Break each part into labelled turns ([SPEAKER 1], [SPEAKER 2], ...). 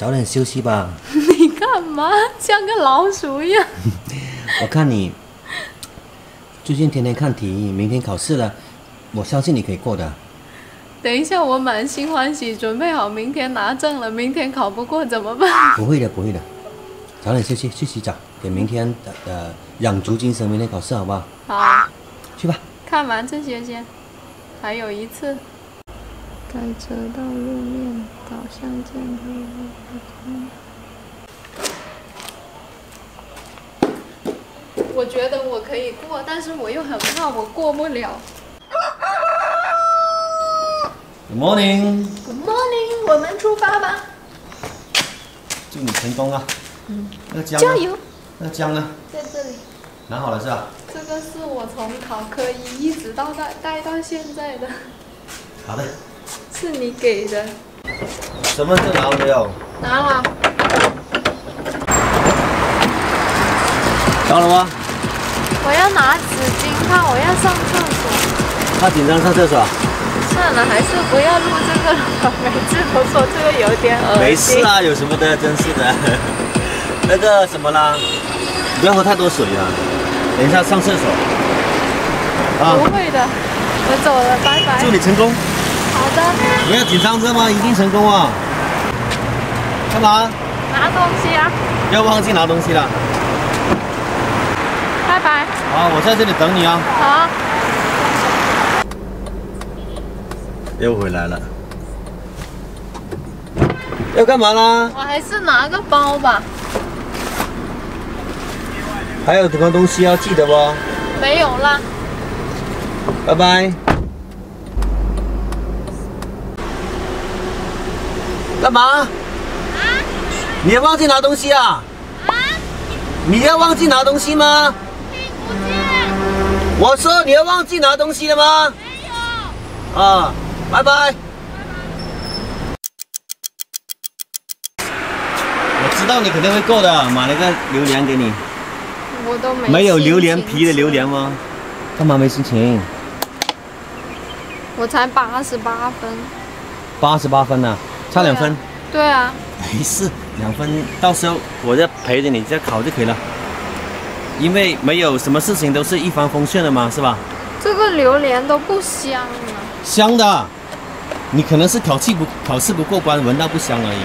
[SPEAKER 1] 早点休息吧。
[SPEAKER 2] 你干嘛像个老鼠一样？
[SPEAKER 1] 我看你最近天天看题，明天考试了，我相信你可以过的。
[SPEAKER 2] 等一下，我满心欢喜，准备好明天拿证了。明天考不过怎么办？
[SPEAKER 1] 不会的，不会的。早点休息，去洗澡，给明天呃养足精神，明天考试好不好？
[SPEAKER 2] 好，
[SPEAKER 1] 去吧。
[SPEAKER 2] 看完这些先，还有一次。该车到路面导向箭头。我觉得我可以过，但是我又很怕我过不了。
[SPEAKER 1] Good morning。
[SPEAKER 2] Good morning，我们出发吧。
[SPEAKER 1] 祝你成功啊！嗯。那姜
[SPEAKER 2] 加油。
[SPEAKER 1] 那姜呢？
[SPEAKER 2] 在这里。
[SPEAKER 1] 拿好了是吧？
[SPEAKER 2] 这个是我从考科一一直到带带到现在的。
[SPEAKER 1] 好的。
[SPEAKER 2] 是你给的。
[SPEAKER 1] 身份证拿了没有？
[SPEAKER 2] 拿了。
[SPEAKER 1] 到了吗？
[SPEAKER 2] 我要拿纸巾，怕我要上厕所。
[SPEAKER 1] 怕紧张上厕所？
[SPEAKER 2] 算了，还是不要录这个了。每次都说这个有点恶心。
[SPEAKER 1] 没事啊，有什么的，真是的。那个什么啦，不要喝太多水啊。等一下上厕所。
[SPEAKER 2] 啊。不会的，我走了，拜拜。
[SPEAKER 1] 祝你成功。不要紧张，知道吗？一定成功啊！干嘛？
[SPEAKER 2] 拿东西啊。
[SPEAKER 1] 不要忘记拿东西了。
[SPEAKER 2] 拜拜。
[SPEAKER 1] 好，我在这里等你啊。
[SPEAKER 2] 好。
[SPEAKER 1] 又回来了。要干嘛啦？
[SPEAKER 2] 我还是拿个包吧。
[SPEAKER 1] 还有什么东西要记得不？
[SPEAKER 2] 没有啦。
[SPEAKER 1] 拜拜。干嘛？啊！你要忘记拿东西啊？啊！你要忘记拿东西吗？我说你要忘记拿东西了吗？没有。啊，拜拜。我知道你肯定会够的，买了个榴莲给你。
[SPEAKER 2] 我都没。
[SPEAKER 1] 没有榴莲皮的榴莲吗？干嘛没心情？
[SPEAKER 2] 我才八十八分。
[SPEAKER 1] 八十八分呢？差两分，
[SPEAKER 2] 对啊，
[SPEAKER 1] 没事，两分，到时候我再陪着你再考就可以了。因为没有什么事情都是一帆风顺的嘛，是吧？
[SPEAKER 2] 这个榴莲都不香了。
[SPEAKER 1] 香的，你可能是考气不考试不过关，闻到不香而已。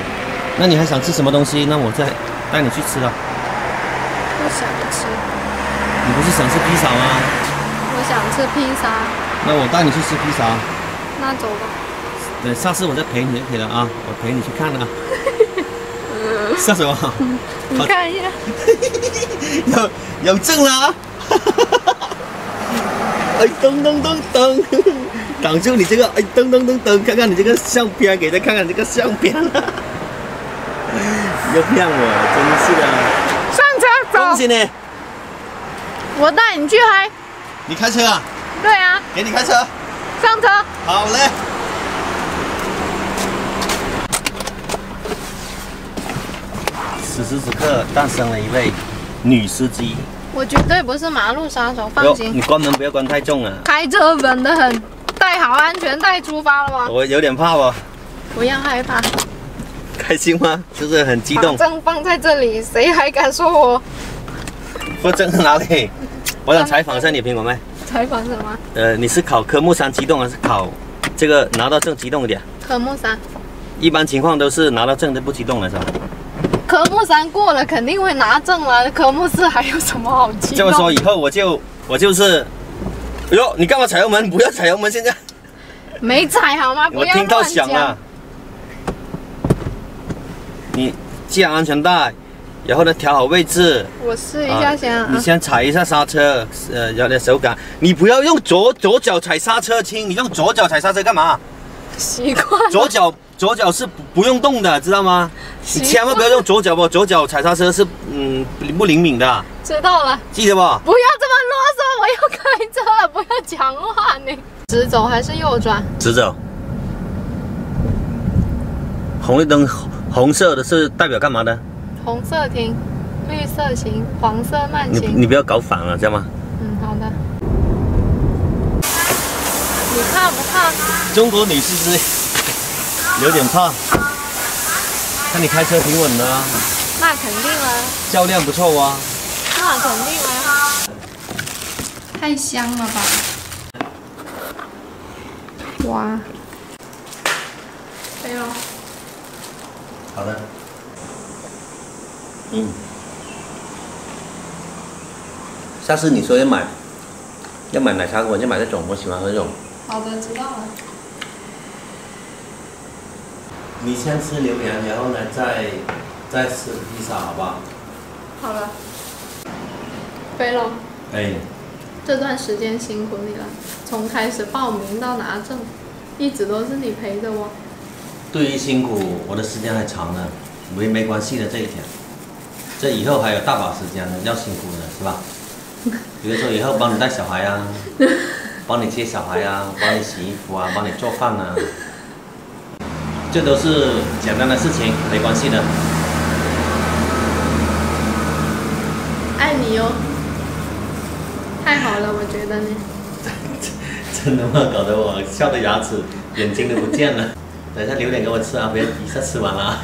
[SPEAKER 1] 那你还想吃什么东西？那我再带你去吃了。
[SPEAKER 2] 不想吃。
[SPEAKER 1] 你不是想吃披萨吗？
[SPEAKER 2] 我想吃披萨。
[SPEAKER 1] 那我带你去吃披萨。
[SPEAKER 2] 那走吧。
[SPEAKER 1] 对，下次我再陪你就可以了啊！我陪你去看啊。笑什么？
[SPEAKER 2] 你看一下。
[SPEAKER 1] 有有证了啊！哎，噔噔噔噔，挡住你这个！哎，噔噔噔噔，看看你这个相片，给他看看这个相片。又骗我，真是的。
[SPEAKER 2] 上车走。
[SPEAKER 1] 恭喜你！
[SPEAKER 2] 我带你去嗨。
[SPEAKER 1] 你开车啊？
[SPEAKER 2] 对啊。
[SPEAKER 1] 给你开车。
[SPEAKER 2] 上车。
[SPEAKER 1] 好嘞。此时此刻诞生了一位女司机，
[SPEAKER 2] 我绝对不是马路杀手，放心。
[SPEAKER 1] 你关门不要关太重啊！
[SPEAKER 2] 开车稳得很，带好安全带出发了吗？
[SPEAKER 1] 我有点怕哦。
[SPEAKER 2] 不要害怕。
[SPEAKER 1] 开心吗？就是很激动？
[SPEAKER 2] 证放在这里，谁还敢说我？
[SPEAKER 1] 不证在哪里？我想采访一下你，苹果妹。
[SPEAKER 2] 采访什么？
[SPEAKER 1] 呃，你是考科目三激动，还是考这个拿到证激动一点？
[SPEAKER 2] 科目三。
[SPEAKER 1] 一般情况都是拿到证就不激动了，是吧？
[SPEAKER 2] 科目三过了，肯定会拿证了。科目四还有什么好激
[SPEAKER 1] 这么说以后我就我就是，哟，你干嘛踩油门？不要踩油门！现在
[SPEAKER 2] 没踩好吗？
[SPEAKER 1] 我听到响了。你系好安全带，然后呢调好位置。
[SPEAKER 2] 我试一下先。
[SPEAKER 1] 你先踩一下刹车，呃，有点手感。你不要用左左脚踩刹车，亲，你用左脚踩刹车干嘛？
[SPEAKER 2] 习惯。
[SPEAKER 1] 左脚。左脚是不不用动的，知道吗？你千万不要用左脚不，左脚踩刹车是嗯不灵敏的。
[SPEAKER 2] 知道了，
[SPEAKER 1] 记得不？
[SPEAKER 2] 不要这么啰嗦，我要开车了，不要讲话你。直走还是右转？
[SPEAKER 1] 直走。红绿灯红色的是代表干嘛的？
[SPEAKER 2] 红色停，绿色行，黄色慢行。
[SPEAKER 1] 你你不要搞反了，知道吗？
[SPEAKER 2] 嗯，好的。你怕不怕？
[SPEAKER 1] 中国女司机。有点怕，看你开车挺稳的啊，
[SPEAKER 2] 那肯定啊。
[SPEAKER 1] 教练不错啊。
[SPEAKER 2] 那肯定啊。太香了吧！哇，飞了。
[SPEAKER 1] 好的。嗯。下次你说要买，要买奶茶，我就买这种，我喜欢喝这种。
[SPEAKER 2] 好的，知道了。
[SPEAKER 1] 你先吃榴莲，然后呢，再再吃披萨，好不好？
[SPEAKER 2] 好了。飞龙。
[SPEAKER 1] 哎。
[SPEAKER 2] 这段时间辛苦你了，从开始报名到拿证，一直都是你陪着我。
[SPEAKER 1] 对于辛苦，我的时间还长呢，没没关系的这一天。这以后还有大把时间呢，要辛苦呢是吧？比如说以后帮你带小孩呀，帮你接小孩呀，帮你洗衣服啊，帮你做饭啊，这都是简单的事情，没关系的。
[SPEAKER 2] 爱你哟。太好了，我觉得呢。
[SPEAKER 1] 真的吗？搞得我笑的牙齿、眼睛都不见了。等一下留点给我吃啊，不要一下吃完了。